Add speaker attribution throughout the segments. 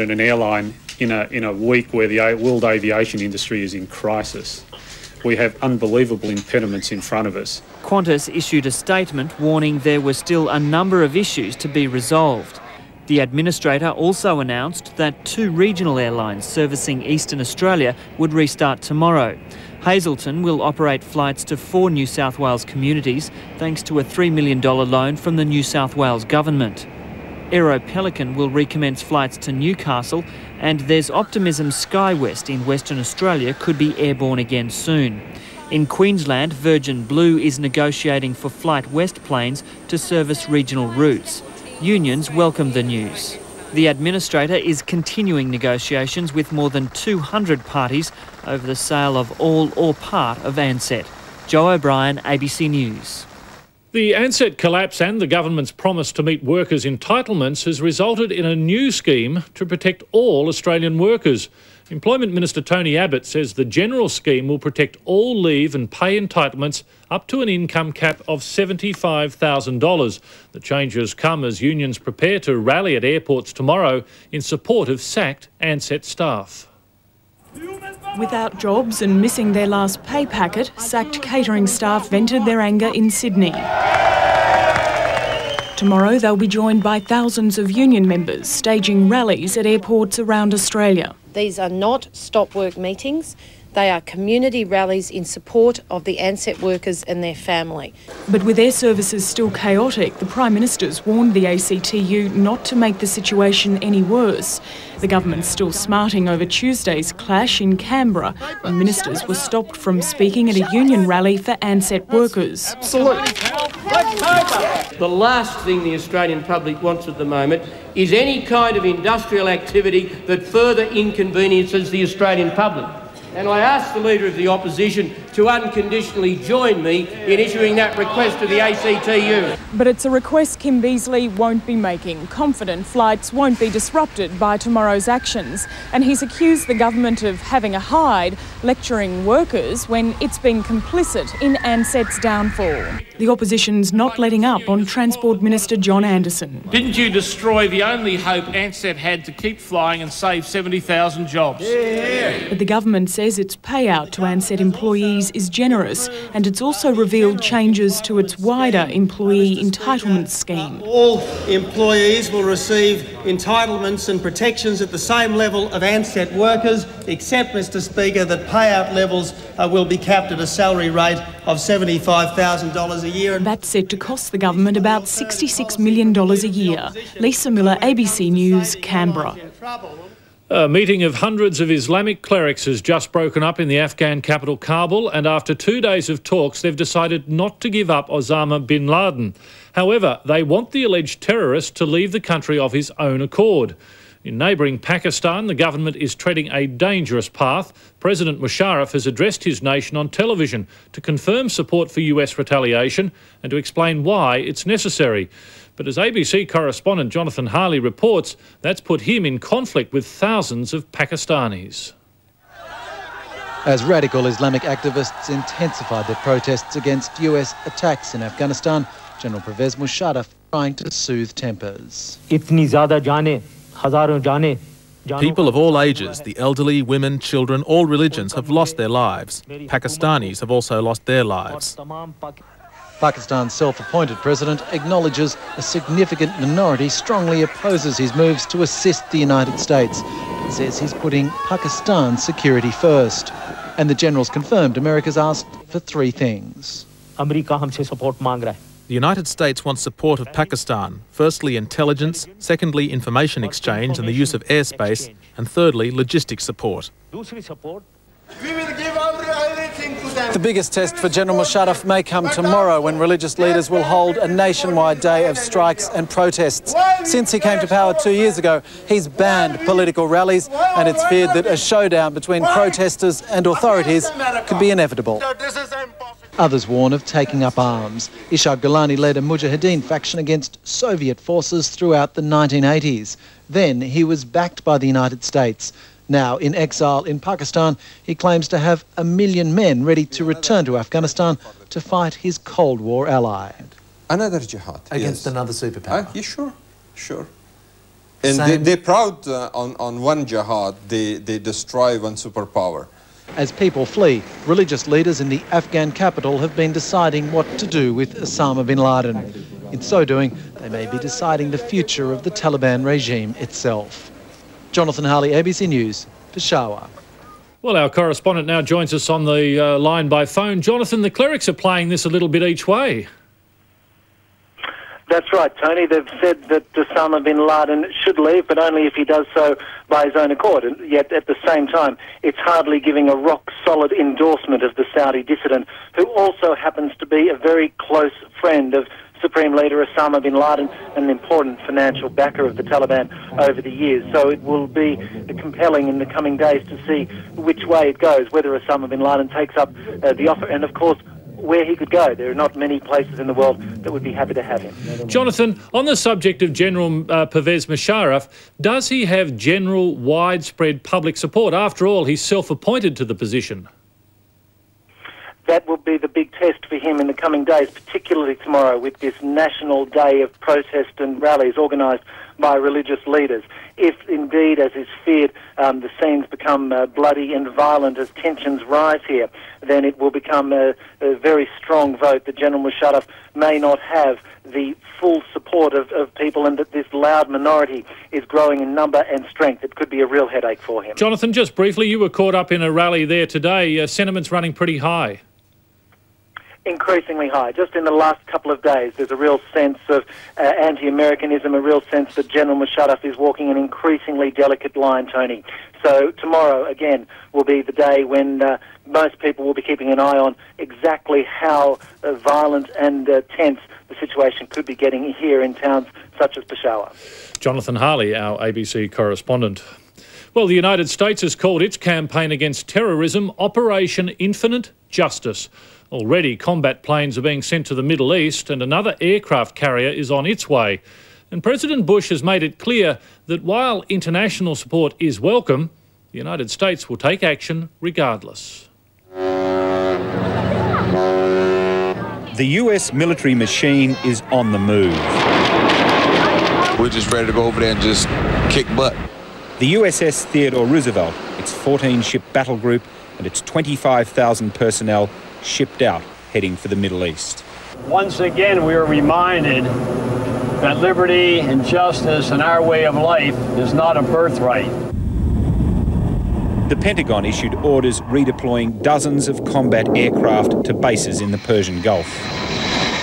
Speaker 1: And an airline in a, in a week where the world aviation industry is in crisis. We have unbelievable impediments in front of us.
Speaker 2: Qantas issued a statement warning there were still a number of issues to be resolved. The administrator also announced that two regional airlines servicing Eastern Australia would restart tomorrow. Hazelton will operate flights to four New South Wales communities thanks to a $3 million loan from the New South Wales Government. Aero Pelican will recommence flights to Newcastle, and there's optimism SkyWest in Western Australia could be airborne again soon. In Queensland, Virgin Blue is negotiating for Flight West planes to service regional routes. Unions welcome the news. The administrator is continuing negotiations with more than 200 parties over the sale of all or part of Ansett. Joe O'Brien, ABC News.
Speaker 3: The Ansett collapse and the government's promise to meet workers' entitlements has resulted in a new scheme to protect all Australian workers. Employment Minister Tony Abbott says the general scheme will protect all leave and pay entitlements up to an income cap of $75,000. The changes come as unions prepare to rally at airports tomorrow in support of sacked Ansett staff.
Speaker 4: Without jobs and missing their last pay packet, sacked catering staff vented their anger in Sydney. Tomorrow they'll be joined by thousands of union members staging rallies at airports around Australia.
Speaker 5: These are not stop work meetings. They are community rallies in support of the Ansett workers and their family.
Speaker 4: But with air services still chaotic, the Prime Minister's warned the ACTU not to make the situation any worse. The government's still smarting over Tuesday's clash in Canberra when ministers were stopped from speaking at a union rally for Ansett workers.
Speaker 6: The last thing the Australian public wants at the moment is any kind of industrial activity that further inconveniences the Australian public. And I ask the Leader of the Opposition to unconditionally join me in issuing that request to the ACTU.
Speaker 4: But it's a request Kim Beazley won't be making, confident flights won't be disrupted by tomorrow's actions. And he's accused the government of having a hide, lecturing workers when it's been complicit in Ansett's downfall. The opposition's not letting up on Transport Minister John Anderson.
Speaker 7: Didn't you destroy the only hope Ansett had to keep flying and save 70,000 jobs?
Speaker 4: Yeah. But the government says its payout to Ansett employees is generous and it's also revealed changes to its wider employee entitlement scheme.
Speaker 8: All employees will receive entitlements and protections at the same level of Ansett workers, except, Mr Speaker, that payout levels uh, will be capped at a salary rate of $75,000 a year.
Speaker 4: That's set to cost the government about $66 million a year. Lisa Miller, ABC News, Canberra.
Speaker 3: A meeting of hundreds of Islamic clerics has just broken up in the Afghan capital Kabul, and after two days of talks, they've decided not to give up Osama bin Laden. However, they want the alleged terrorist to leave the country of his own accord. In neighbouring Pakistan, the government is treading a dangerous path. President Musharraf has addressed his nation on television to confirm support for US retaliation and to explain why it's necessary. But as ABC correspondent Jonathan Harley reports, that's put him in conflict with thousands of Pakistanis.
Speaker 9: As radical Islamic activists intensified their protests against US attacks in Afghanistan, General Pervez Musharraf trying to soothe tempers.
Speaker 10: People of all ages, the elderly, women, children, all religions have lost their lives. Pakistanis have also lost their lives.
Speaker 9: Pakistan's self-appointed president acknowledges a significant minority strongly opposes his moves to assist the United States, but says he's putting Pakistan's security first. And the generals confirmed America's asked for three things.
Speaker 10: The United States wants support of Pakistan. Firstly, intelligence. Secondly, information exchange and the use of airspace. And thirdly, logistic support.
Speaker 9: The biggest test for General Musharraf may come tomorrow when religious leaders will hold a nationwide day of strikes and protests. Since he came to power two years ago, he's banned political rallies and it's feared that a showdown between protesters and authorities could be inevitable. Others warn of taking up arms. Ishaq Gilani led a Mujahideen faction against Soviet forces throughout the 1980s. Then he was backed by the United States. Now, in exile in Pakistan, he claims to have a million men ready to return to Afghanistan to fight his Cold War ally.
Speaker 11: Another jihad.
Speaker 9: Against
Speaker 11: yes.
Speaker 9: another superpower?
Speaker 11: Uh, yeah, sure, sure. And they, they're proud uh, on, on one jihad, they, they destroy one superpower.
Speaker 9: As people flee, religious leaders in the Afghan capital have been deciding what to do with Osama bin Laden. In so doing, they may be deciding the future of the Taliban regime itself. Jonathan Harley, ABC News, Peshawar.
Speaker 3: Well, our correspondent now joins us on the uh, line by phone. Jonathan, the clerics are playing this a little bit each way.
Speaker 12: That's right, Tony. They've said that Osama bin Laden should leave, but only if he does so by his own accord. And yet, at the same time, it's hardly giving a rock solid endorsement of the Saudi dissident, who also happens to be a very close friend of Supreme Leader Osama bin Laden and an important financial backer of the Taliban over the years. So it will be compelling in the coming days to see which way it goes, whether Osama bin Laden takes up uh, the offer, and of course, where he could go. There are not many places in the world that would be happy to have him.
Speaker 3: Jonathan, on the subject of General uh, Pervez Musharraf, does he have general widespread public support? After all, he's self appointed to the position.
Speaker 12: That will be the big test for him in the coming days, particularly tomorrow with this national day of protest and rallies organised by religious leaders. If indeed, as is feared, um, the scenes become uh, bloody and violent as tensions rise here, then it will become a, a, very strong vote that General Musharraf may not have the full support of, of people and that this loud minority is growing in number and strength. It could be a real headache for him.
Speaker 3: Jonathan, just briefly, you were caught up in a rally there today. Uh, sentiment's running pretty high
Speaker 12: increasingly high. Just in the last couple of days, there's a real sense of uh, anti-Americanism, a real sense that General Musharraf is walking an increasingly delicate line, Tony. So tomorrow, again, will be the day when uh, most people will be keeping an eye on exactly how uh, violent and uh, tense the situation could be getting here in towns such as Peshawar.
Speaker 3: Jonathan Harley, our ABC correspondent. Well, the United States has called its campaign against terrorism Operation Infinite Justice. Already, combat planes are being sent to the Middle East, and another aircraft carrier is on its way. And President Bush has made it clear that while international support is welcome, the United States will take action regardless.
Speaker 13: The US military machine is on the move.
Speaker 14: We're just ready to go over there and just kick butt.
Speaker 13: The USS Theodore Roosevelt, its 14 ship battle group, and its 25,000 personnel shipped out heading for the Middle East.
Speaker 15: Once again, we are reminded that liberty and justice and our way of life is not a birthright.
Speaker 13: The Pentagon issued orders redeploying dozens of combat aircraft to bases in the Persian Gulf.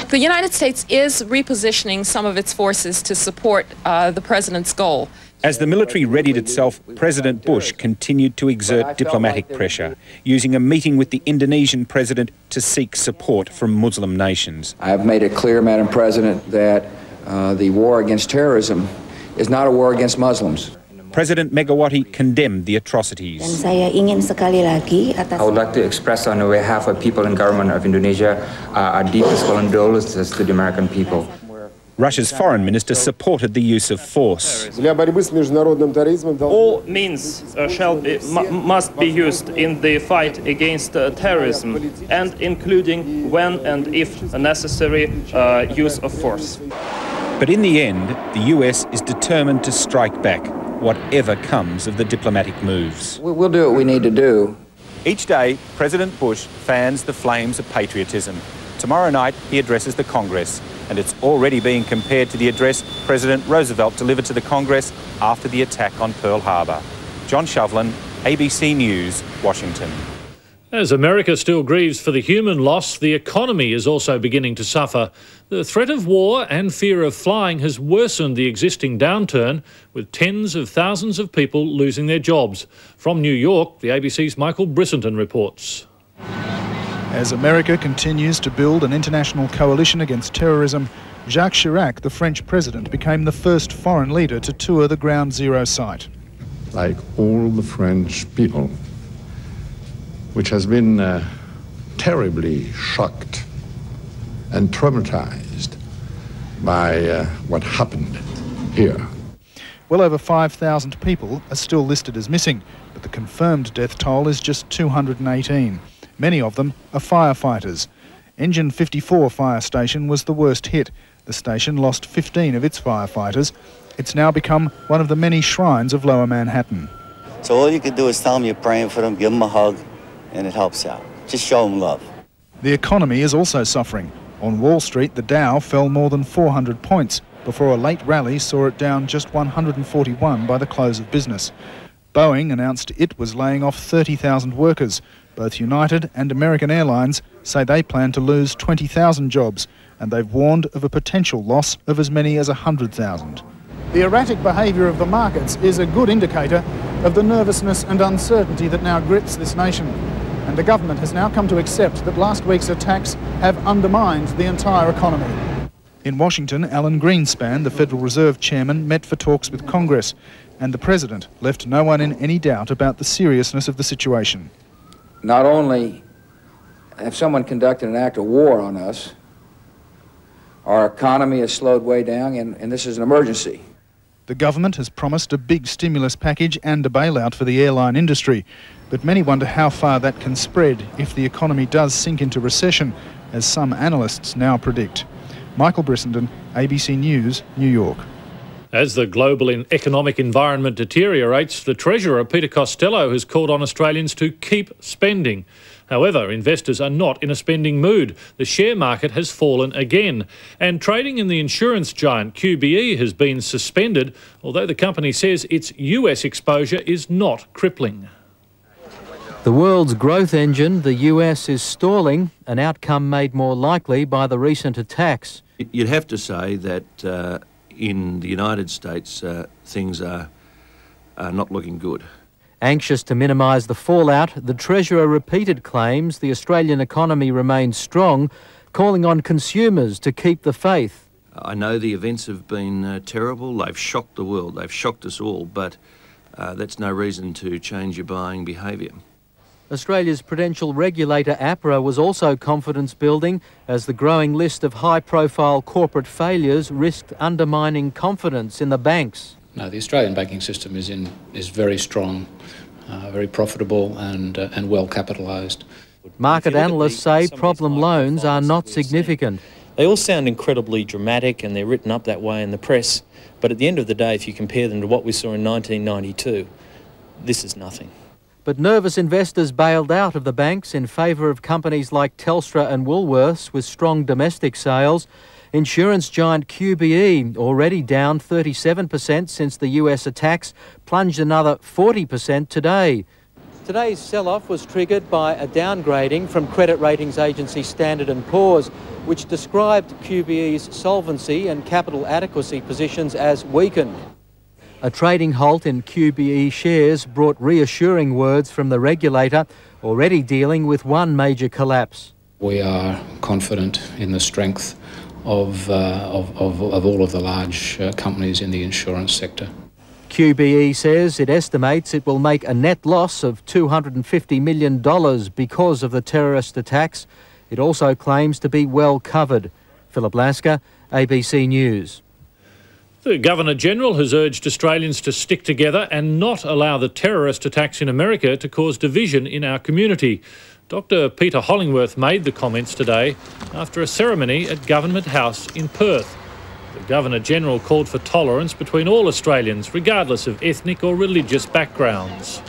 Speaker 16: The United States is repositioning some of its forces to support uh, the president's goal.
Speaker 13: As the military readied itself, President Bush continued to exert diplomatic pressure, using a meeting with the Indonesian president to seek support from Muslim nations.
Speaker 17: I have made it clear, Madam President, that uh, the war against terrorism is not a war against Muslims.
Speaker 13: President Megawati condemned the atrocities.
Speaker 18: saya ingin sekali lagi
Speaker 19: atas I would like to express on behalf of people and government of Indonesia uh, our deepest condolences to the American people.
Speaker 13: Russia's foreign minister supported the use of force.
Speaker 20: All means uh, shall be, must be used in the fight against uh, terrorism, and including when and if necessary uh, use of force.
Speaker 13: But in the end, the US is determined to strike back, whatever comes of the diplomatic moves.
Speaker 17: We'll do what we need to do.
Speaker 13: Each day, President Bush fans the flames of patriotism. Tomorrow night, he addresses the Congress and it's already being compared to the address President Roosevelt delivered to the Congress after the attack on Pearl Harbor. John Shovelan, ABC News, Washington.
Speaker 3: As America still grieves for the human loss, the economy is also beginning to suffer. The threat of war and fear of flying has worsened the existing downturn, with tens of thousands of people losing their jobs. From New York, the ABC's Michael Brissenden reports.
Speaker 21: As America continues to build an international coalition against terrorism, Jacques Chirac, the French president, became the first foreign leader to tour the Ground Zero site.
Speaker 22: Like all the French people, which has been uh, terribly shocked and traumatized by uh, what happened here.
Speaker 21: Well over 5,000 people are still listed as missing, but the confirmed death toll is just 218. Many of them are firefighters. Engine 54 fire station was the worst hit. The station lost 15 of its firefighters. It's now become one of the many shrines of lower Manhattan.
Speaker 23: So all you can do is tell them you're praying for them, give them a hug, and it helps out. Just show them love.
Speaker 21: The economy is also suffering. On Wall Street, the Dow fell more than 400 points before a late rally saw it down just 141 by the close of business. Boeing announced it was laying off 30,000 workers. Both United and American Airlines say they plan to lose 20,000 jobs, and they've warned of a potential loss of as many as 100,000. The erratic behaviour of the markets is a good indicator of the nervousness and uncertainty that now grips this nation. And the government has now come to accept that last week's attacks have undermined the entire economy. In Washington, Alan Greenspan, the Federal Reserve Chairman, met for talks with Congress, and the President left no one in any doubt about the seriousness of the situation.
Speaker 17: Not only have someone conducted an act of war on us, our economy has slowed way down, and, and this is an emergency.
Speaker 21: The government has promised a big stimulus package and a bailout for the airline industry, but many wonder how far that can spread if the economy does sink into recession, as some analysts now predict. Michael Brissenden, ABC News, New York.
Speaker 3: As the global economic environment deteriorates, the Treasurer, Peter Costello, has called on Australians to keep spending. However, investors are not in a spending mood. The share market has fallen again. And trading in the insurance giant QBE has been suspended, although the company says its US exposure is not crippling.
Speaker 24: The world's growth engine, the US, is stalling, an outcome made more likely by the recent attacks.
Speaker 25: You'd have to say that uh, in the United States, uh, things are, are not looking good.
Speaker 24: Anxious to minimise the fallout, the Treasurer repeated claims the Australian economy remains strong, calling on consumers to keep the faith.
Speaker 25: I know the events have been uh, terrible. They've shocked the world. They've shocked us all, but uh, that's no reason to change your buying behaviour.
Speaker 24: Australia's prudential regulator APRA was also confidence building as the growing list of high profile corporate failures risked undermining confidence in the banks.
Speaker 26: No, the Australian banking system is in is very strong, uh, very profitable, and uh, and well capitalised.
Speaker 24: Market analysts say problem loans are not significant.
Speaker 27: They all sound incredibly dramatic, and they're written up that way in the press. But at the end of the day, if you compare them to what we saw in 1992, this is nothing.
Speaker 24: But nervous investors bailed out of the banks in favour of companies like Telstra and Woolworths with strong domestic sales. Insurance giant QBE, already down 37% since the US attacks, plunged another 40% today. Today's sell-off was triggered by a downgrading from credit ratings agency Standard & Poor's, which described QBE's solvency and capital adequacy positions as weakened. A trading halt in QBE shares brought reassuring words from the regulator, already dealing with one major collapse.
Speaker 26: We are confident in the strength of, uh, of, of, of, all of the large uh, companies in the insurance sector.
Speaker 24: QBE says it estimates it will make a net loss of $250 million because of the terrorist attacks. It also claims to be well covered. Philip Lasker, ABC News.
Speaker 3: The Governor General has urged Australians to stick together and not allow the terrorist attacks in America to cause division in our community. Dr. Peter Hollingworth made the comments today after a ceremony at Government House in Perth. The Governor General called for tolerance between all Australians, regardless of ethnic or religious backgrounds.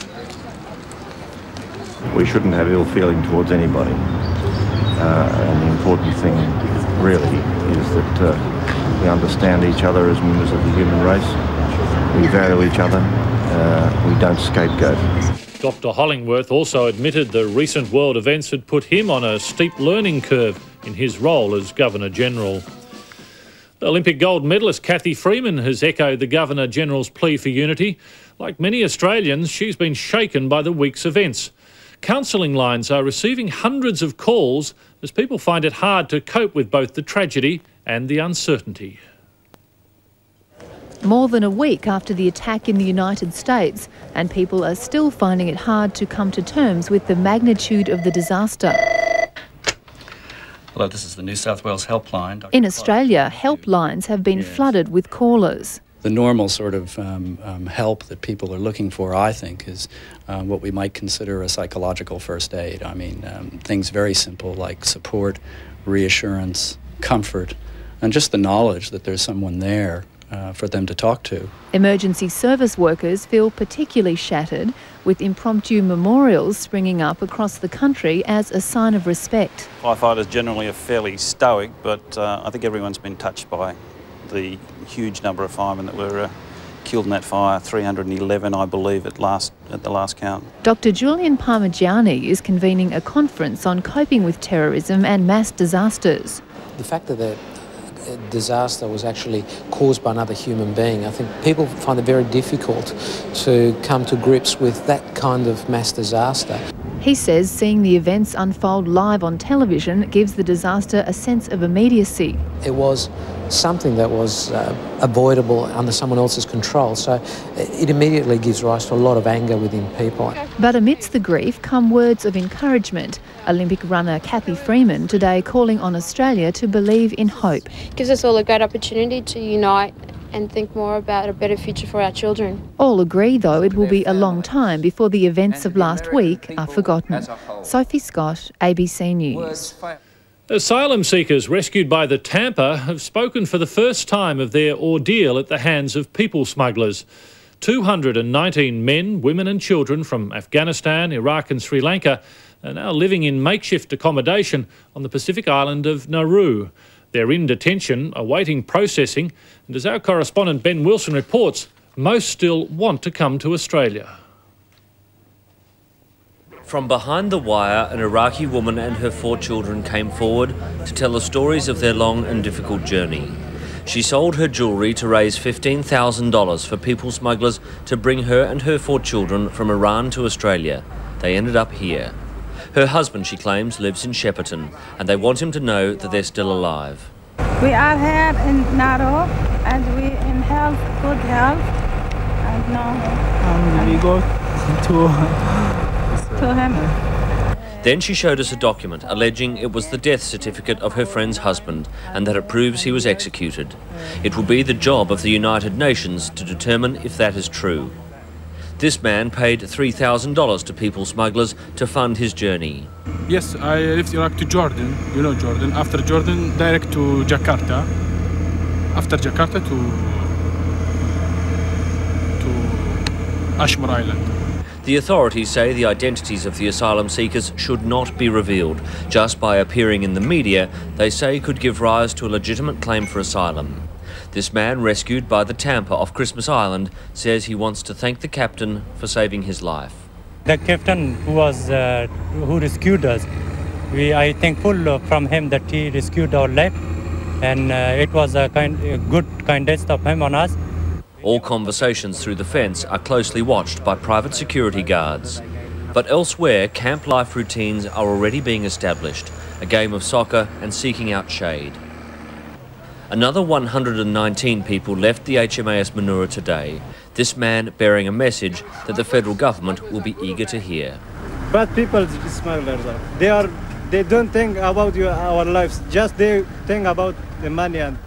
Speaker 28: We shouldn't have ill feeling towards anybody. Uh, and the important thing, really, is that uh, we understand each other as members of the human race. We value each other. Uh, we don't scapegoat.
Speaker 3: Dr. Hollingworth also admitted the recent world events had put him on a steep learning curve in his role as Governor General. The Olympic gold medalist Cathy Freeman has echoed the Governor General's plea for unity. Like many Australians, she's been shaken by the week's events. Counselling lines are receiving hundreds of calls as people find it hard to cope with both the tragedy and the uncertainty.
Speaker 29: More than a week after the attack in the United States, and people are still finding it hard to come to terms with the magnitude of the disaster.
Speaker 30: Hello, this is the New South Wales helpline.
Speaker 29: In Australia, helplines have been yes. flooded with callers.
Speaker 30: The normal sort of um, um, help that people are looking for, I think, is um, what we might consider a psychological first aid. I mean, um, things very simple like support, reassurance, comfort, and just the knowledge that there's someone there uh, for them to talk to.
Speaker 29: Emergency service workers feel particularly shattered, with impromptu memorials springing up across the country as a sign of respect.
Speaker 31: Firefighters generally are fairly stoic, but uh, I think everyone's been touched by the huge number of firemen that were uh, killed in that fire, 311, I believe, at last at the last count.
Speaker 29: Dr. Julian Parmegiani is convening a conference on coping with terrorism and mass disasters.
Speaker 32: The fact that the disaster was actually caused by another human being, I think people find it very difficult to come to grips with that kind of mass disaster.
Speaker 29: He says seeing the events unfold live on television gives the disaster a sense of immediacy.
Speaker 32: It was something that was uh, avoidable under someone else's control, so it immediately gives rise to a lot of anger within people.
Speaker 29: But amidst the grief come words of encouragement. Olympic runner Cathy Freeman today calling on Australia to believe in hope.
Speaker 33: It gives us all a great opportunity to unite and think more about a better future for our children.
Speaker 29: All agree, though, it will be a long time before the events of last week are forgotten. Sophie Scott, ABC News.
Speaker 3: Asylum seekers rescued by the Tampa have spoken for the first time of their ordeal at the hands of people smugglers. 219 men, women, and children from Afghanistan, Iraq, and Sri Lanka are now living in makeshift accommodation on the Pacific island of Nauru. They're in detention, awaiting processing, and as our correspondent Ben Wilson reports, most still want to come to Australia.
Speaker 34: From behind the wire, an Iraqi woman and her four children came forward to tell the stories of their long and difficult journey. She sold her jewellery to raise $15,000 for people smugglers to bring her and her four children from Iran to Australia. They ended up here. Her husband, she claims, lives in Shepparton, and they want him to know that they're still alive.
Speaker 35: We are here in Nauru, and we in health, good health, and now.
Speaker 36: And we go to
Speaker 35: to him.
Speaker 34: Then she showed us a document alleging it was the death certificate of her friend's husband and that it proves he was executed. It will be the job of the United Nations to determine if that is true. This man paid $3,000 to people smugglers to fund his journey.
Speaker 36: Yes, I left Iraq to Jordan, you know Jordan. After Jordan, direct to Jakarta. After Jakarta to to Ashmore Island.
Speaker 34: The authorities say the identities of the asylum seekers should not be revealed. Just by appearing in the media, they say could give rise to a legitimate claim for asylum. This man, rescued by the Tampa off Christmas Island, says he wants to thank the captain for saving his life.
Speaker 37: The captain who was uh, who rescued us, we are thankful from him that he rescued our life, and uh, it was a kind, a good kindness of him on us.
Speaker 34: All conversations through the fence are closely watched by private security guards. But elsewhere, camp life routines are already being established, a game of soccer and seeking out shade. Another 119 people left the HMAS Manoora today, this man bearing a message that the federal government will be eager to hear.
Speaker 37: Bad people, smugglers, they, are, they don't think about your, our lives, just they think about the money and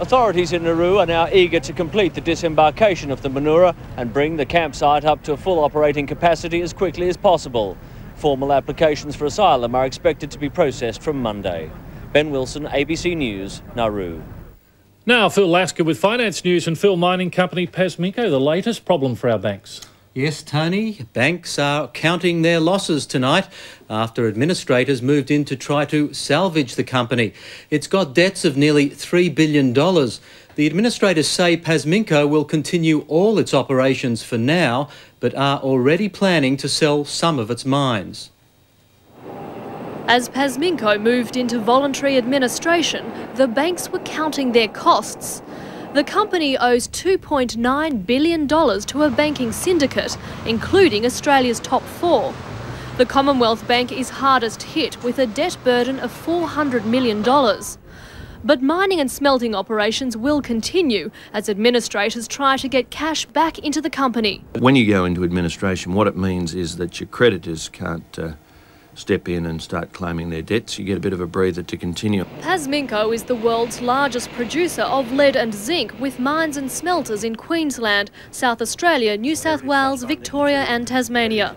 Speaker 34: Authorities in Nauru are now eager to complete the disembarkation of the Manoora and bring the campsite up to full operating capacity as quickly as possible. Formal applications for asylum are expected to be processed from Monday. Ben Wilson, ABC News, Nauru.
Speaker 3: Now, Phil Lasker with Finance News and Phil Mining Company Pasminco, the latest problem for our banks.
Speaker 24: Yes, Tony, banks are counting their losses tonight after administrators moved in to try to salvage the company. It's got debts of nearly $3 billion. The administrators say Pasminco will continue all its operations for now, but are already planning to sell some of its mines.
Speaker 38: As Pasminco moved into voluntary administration, the banks were counting their costs. The company owes $2.9 billion to a banking syndicate, including Australia's top four. The Commonwealth Bank is hardest hit with a debt burden of $400 million. But mining and smelting operations will continue as administrators try to get cash back into the company.
Speaker 25: When you go into administration, what it means is that your creditors can't uh, step in and start claiming their debts, you get a bit of a breather to continue.
Speaker 38: Pasminco is the world's largest producer of lead and zinc with mines and smelters in Queensland, South Australia, New South Wales, Victoria and Tasmania.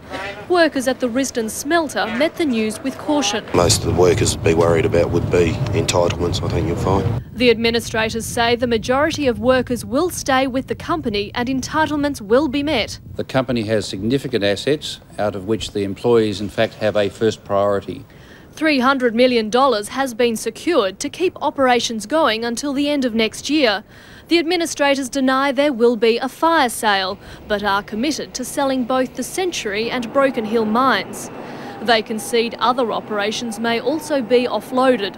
Speaker 38: workers at the Risdon smelter met the news with caution.
Speaker 39: Most of the workers be worried about would be entitlements, I think you'll find.
Speaker 38: The administrators say the majority of workers will stay with the company and entitlements will be met.
Speaker 26: The company has significant assets, out of which the employees, in fact, have a first priority.
Speaker 38: $300 million has been secured to keep operations going until the end of next year. The administrators deny there will be a fire sale, but are committed to selling both the Century and Broken Hill mines. They concede other operations may also be offloaded.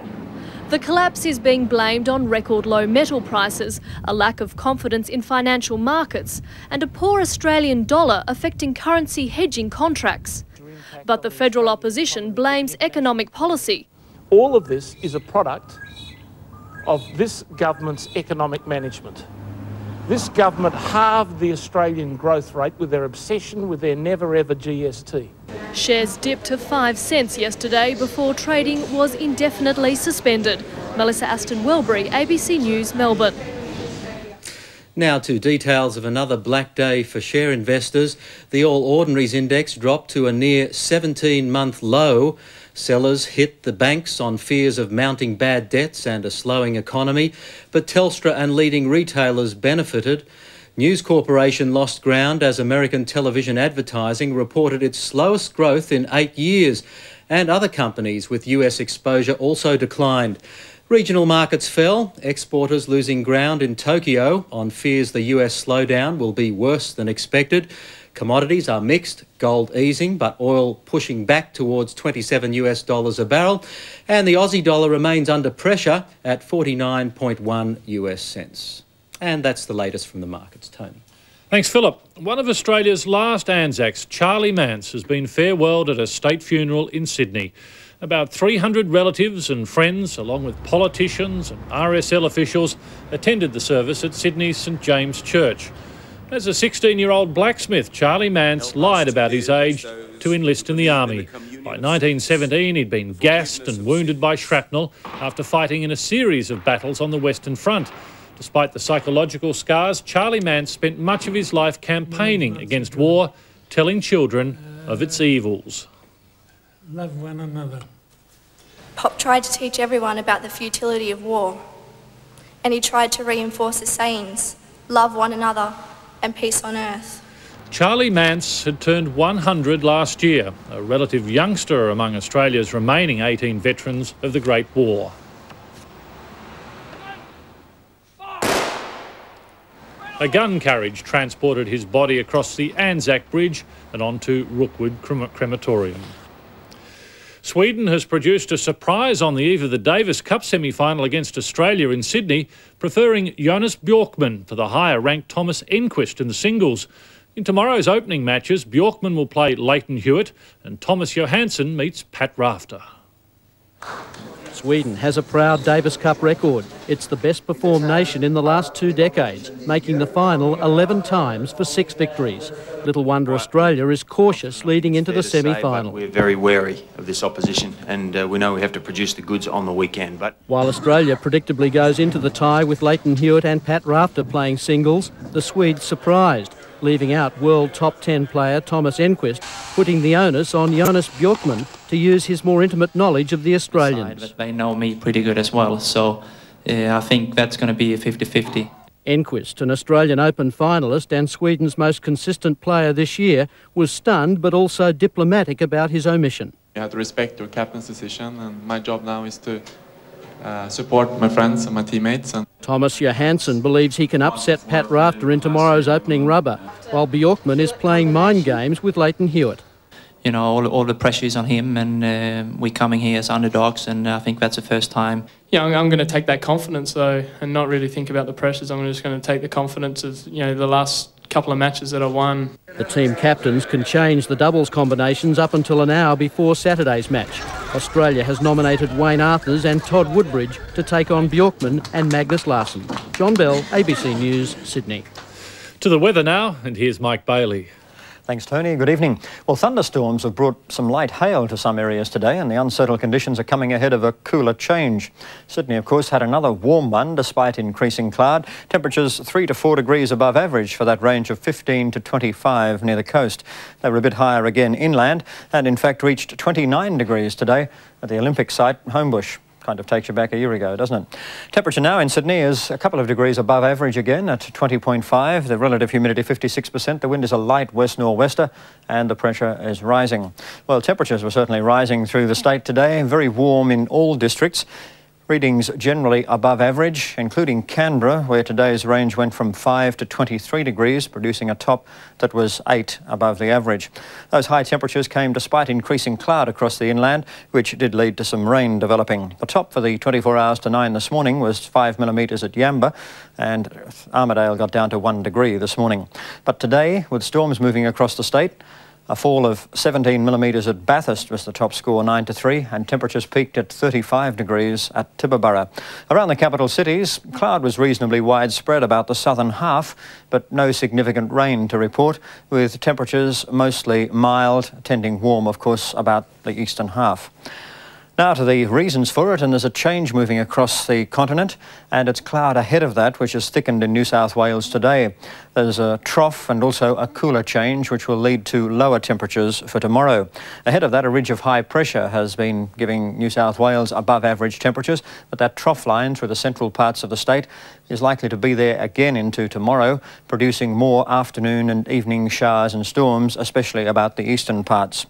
Speaker 38: The collapse is being blamed on record low metal prices, a lack of confidence in financial markets, and a poor Australian dollar affecting currency hedging contracts. But the federal opposition blames economic policy.
Speaker 40: All of this is a product of this government's economic management. This government halved the Australian growth rate with their obsession with their never ever GST.
Speaker 38: Shares dipped to 5 cents yesterday before trading was indefinitely suspended. Melissa Aston Welbury, ABC News, Melbourne.
Speaker 24: Now to details of another black day for share investors. The All Ordinaries Index dropped to a near 17 month low. Sellers hit the banks on fears of mounting bad debts and a slowing economy, but Telstra and leading retailers benefited. News Corporation lost ground as American television advertising reported its slowest growth in eight years, and other companies with US exposure also declined. Regional markets fell, exporters losing ground in Tokyo on fears the US slowdown will be worse than expected. Commodities are mixed, gold easing, but oil pushing back towards 27 US dollars a barrel, and the Aussie dollar remains under pressure at 49.1 US cents. And that's the latest from the markets. Tony.
Speaker 3: Thanks, Philip. One of Australia's last Anzacs, Charlie Mance, has been farewelled at a state funeral in Sydney. About 300 relatives and friends, along with politicians and RSL officials, attended the service at Sydney's St James Church. As a 16 year old blacksmith, Charlie Mance lied about his age to enlist in the army. By 1917, he'd been gassed and wounded by shrapnel after fighting in a series of battles on the Western Front. Despite the psychological scars, Charlie Mance spent much of his life campaigning against war, telling children of its evils.
Speaker 41: Love one another.
Speaker 42: Pop tried to teach everyone about the futility of war, and he tried to reinforce the sayings love one another and peace on earth.
Speaker 3: Charlie Mance had turned 100 last year, a relative youngster among Australia's remaining 18 veterans of the Great War. A gun carriage transported his body across the Anzac Bridge and onto Rookwood Crematorium. Sweden has produced a surprise on the eve of the Davis Cup semi final against Australia in Sydney, preferring Jonas Bjorkman for the higher ranked Thomas Enqvist in the singles. In tomorrow's opening matches, Bjorkman will play Lleyton Hewitt and Thomas Johansson meets Pat Rafter.
Speaker 24: Sweden has a proud Davis Cup record. It's the best performed nation in the last two decades, making the final 11 times for six victories. Little wonder Australia is cautious leading into the semi final.
Speaker 43: We're very wary of this opposition and uh, we know we have to produce the goods on the weekend. But
Speaker 24: While Australia predictably goes into the tie with Lleyton Hewitt and Pat Rafter playing singles, the Swedes surprised leaving out world top 10 player Thomas Enqvist, putting the onus on Jonas Bjorkman to use his more intimate knowledge of the Australians.
Speaker 44: But they know me pretty good as well, so uh, I think that's going to be a 50-50.
Speaker 24: Enqvist, an Australian Open finalist and Sweden's most consistent player this year, was stunned but also diplomatic about his omission.
Speaker 45: You have to respect your captain's decision and my job now is to uh, support my friends and my teammates. And
Speaker 24: Thomas Johansson believes he can upset Pat Rafter in tomorrow's opening rubber, while Bjorkman is playing mind games with Lleyton Hewitt.
Speaker 44: You know, all, all the pressure is on him, and uh, we're coming here as underdogs, and I think that's the first time.
Speaker 46: Yeah, I'm, I'm going to take that confidence though, and not really think about the pressures. I'm just going to take the confidence of you know the last couple of matches that I won.
Speaker 24: The team captains can change the doubles combinations up until an hour before Saturday's match. Australia has nominated Wayne Arthurs and Todd Woodbridge to take on Bjorkman and Magnus Larsson. John Bell, ABC News, Sydney.
Speaker 3: To the weather now, and here's Mike Bailey.
Speaker 47: Thanks, Tony. Good evening. Well, thunderstorms have brought some light hail to some areas today, and the unsettled conditions are coming ahead of a cooler change. Sydney, of course, had another warm one despite increasing cloud. Temperatures 3 to 4 degrees above average for that range of 15 to 25 near the coast. They were a bit higher again inland, and in fact reached 29 degrees today at the Olympic site, Homebush kind of takes you back a year ago, doesn't it? Temperature now in Sydney is a couple of degrees above average again at 20.5. The relative humidity 56%. The wind is a light west nor'wester and the pressure is rising. Well, temperatures were certainly rising through the state today. Very warm in all districts. Readings generally above average, including Canberra, where today's range went from 5 to 23 degrees, producing a top that was 8 above the average. Those high temperatures came despite increasing cloud across the inland, which did lead to some rain developing. The top for the 24 hours to 9 this morning was 5 millimetres at Yamba, and Armidale got down to 1 degree this morning. But today, with storms moving across the state, a fall of 17 millimetres at Bathurst was the top score, 9 to 3, and temperatures peaked at 35 degrees at Tibooburra. Around the capital cities, cloud was reasonably widespread about the southern half, but no significant rain to report, with temperatures mostly mild, tending warm, of course, about the eastern half. Now to the reasons for it, and there's a change moving across the continent, and it's cloud ahead of that, which has thickened in New South Wales today. There's a trough and also a cooler change, which will lead to lower temperatures for tomorrow. Ahead of that, a ridge of high pressure has been giving New South Wales above average temperatures, but that trough line through the central parts of the state is likely to be there again into tomorrow, producing more afternoon and evening showers and storms, especially about the eastern parts.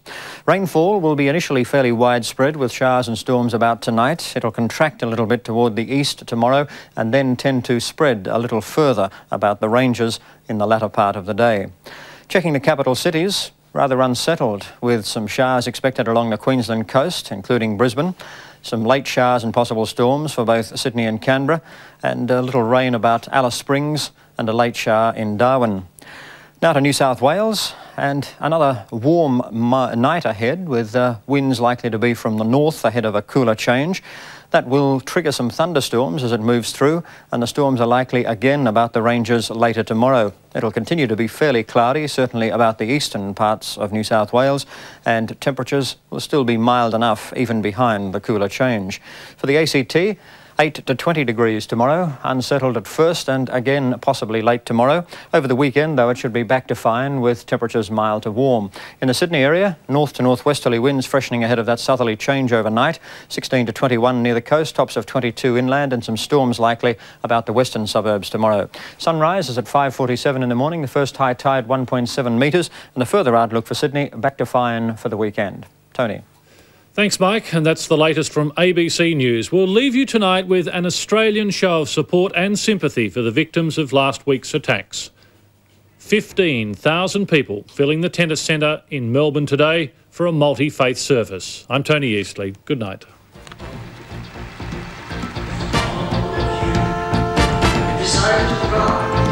Speaker 47: Rainfall will be initially fairly widespread with showers and storms about tonight. It'll contract a little bit toward the east tomorrow and then tend to spread a little further about the ranges in the latter part of the day. Checking the capital cities, rather unsettled with some showers expected along the Queensland coast, including Brisbane. Some late showers and possible storms for both Sydney and Canberra, and a little rain about Alice Springs and a late shower in Darwin. Now to New South Wales and another warm night ahead with uh, winds likely to be from the north ahead of a cooler change. That will trigger some thunderstorms as it moves through, and the storms are likely again about the ranges later tomorrow. It'll continue to be fairly cloudy, certainly about the eastern parts of New South Wales, and temperatures will still be mild enough even behind the cooler change. For the ACT, 8 to 20 degrees tomorrow, unsettled at first and again possibly late tomorrow. Over the weekend, though, it should be back to fine with temperatures mild to warm. In the Sydney area, north to northwesterly winds freshening ahead of that southerly change overnight, 16 to 21 near the coast, tops of 22 inland and some storms likely about the western suburbs tomorrow. Sunrise is at 5.47 in the morning, the first high tide 1.7 metres and the further outlook for Sydney back to fine for the weekend. Tony.
Speaker 3: Thanks, Mike. And that's the latest from ABC News. We'll leave you tonight with an Australian show of support and sympathy for the victims of last week's attacks. 15,000 people filling the Tennis Centre in Melbourne today for a multi faith service. I'm Tony Eastley. Good night. decided to